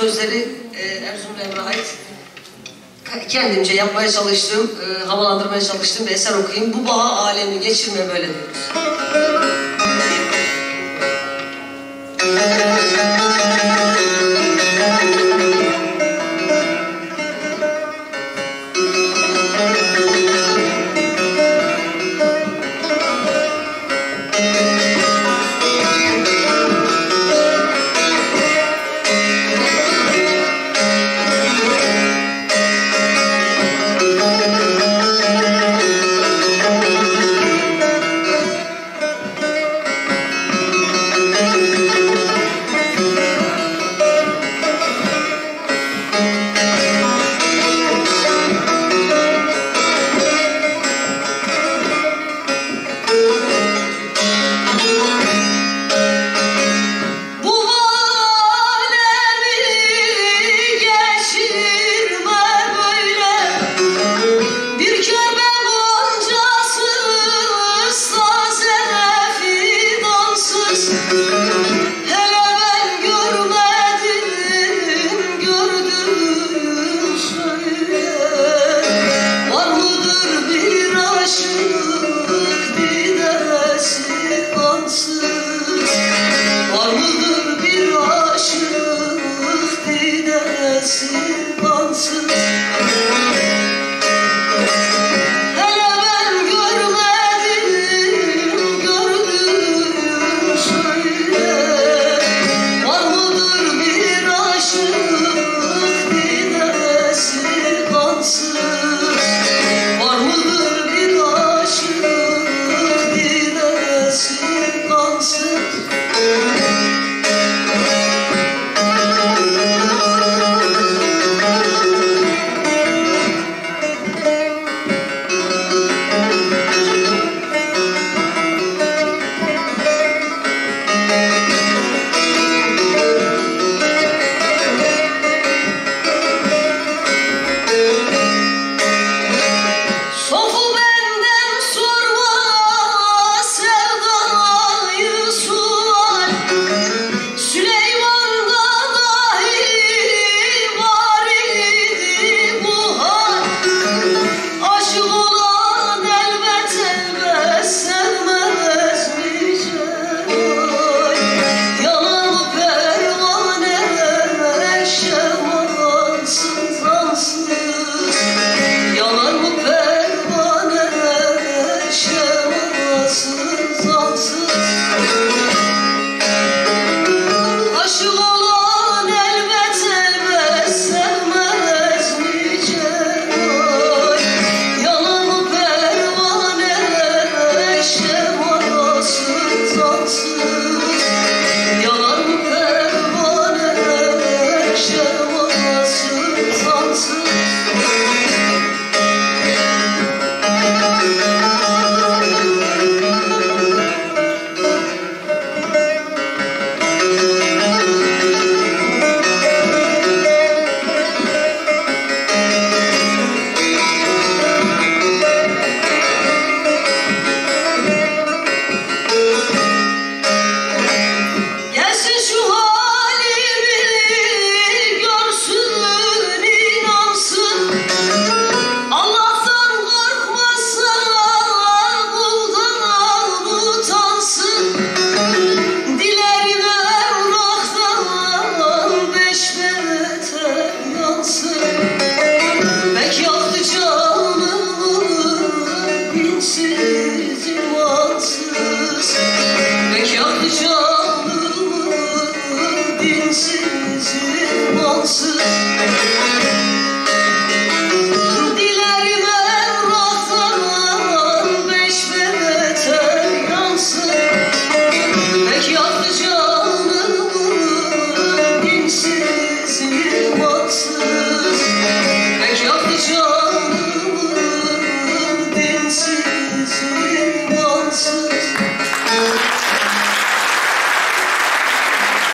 Sözleri e, Erzurum Emre'ye ait. Kendimce yapmaya çalıştığım, e, havalandırmaya çalıştığım bir eser okuyayım. Bu baha alemi geçirme böyle diyoruz.